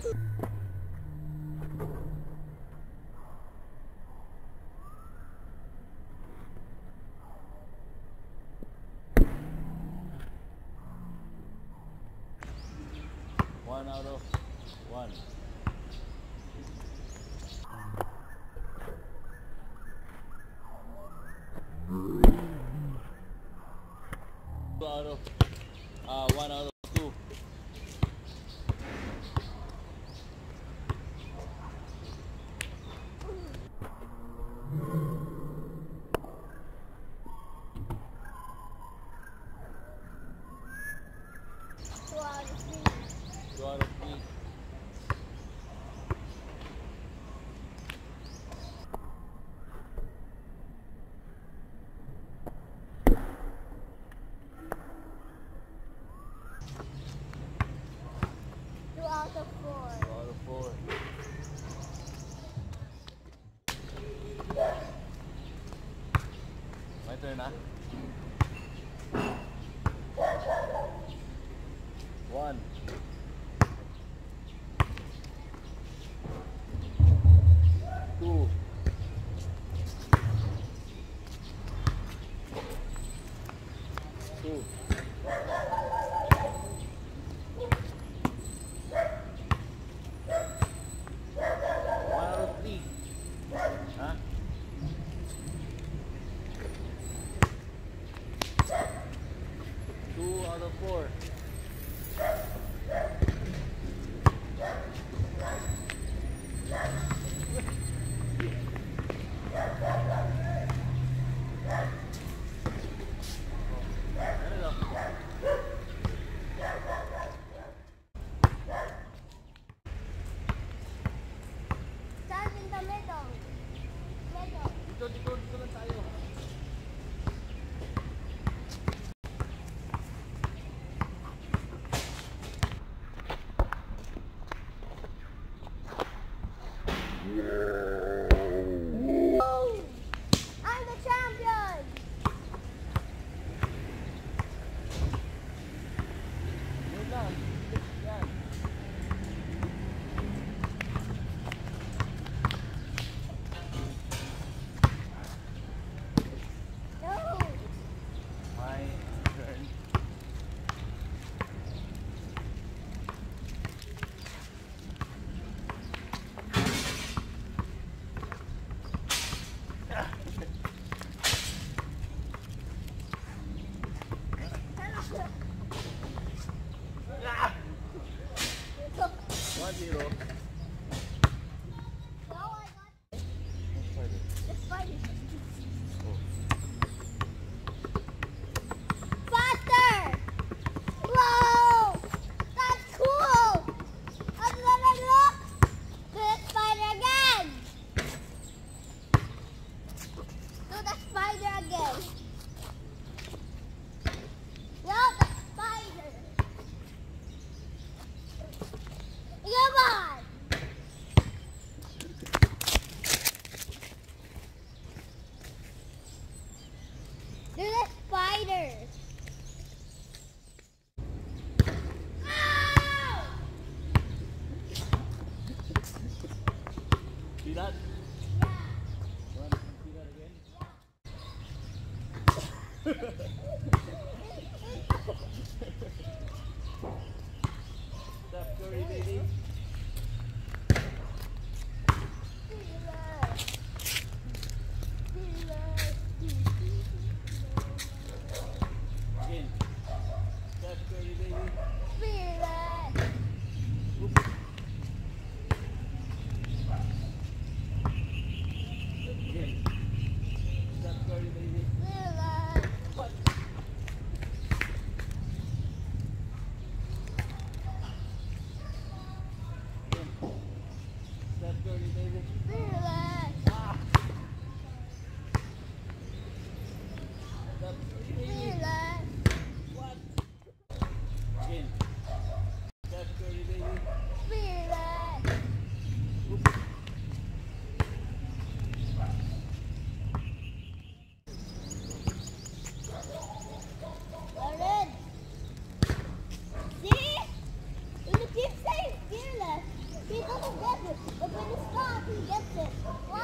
One out of one. Out of uh, one out of 对呢。four. Five zero. See that? See that Steph Curry, baby. Why?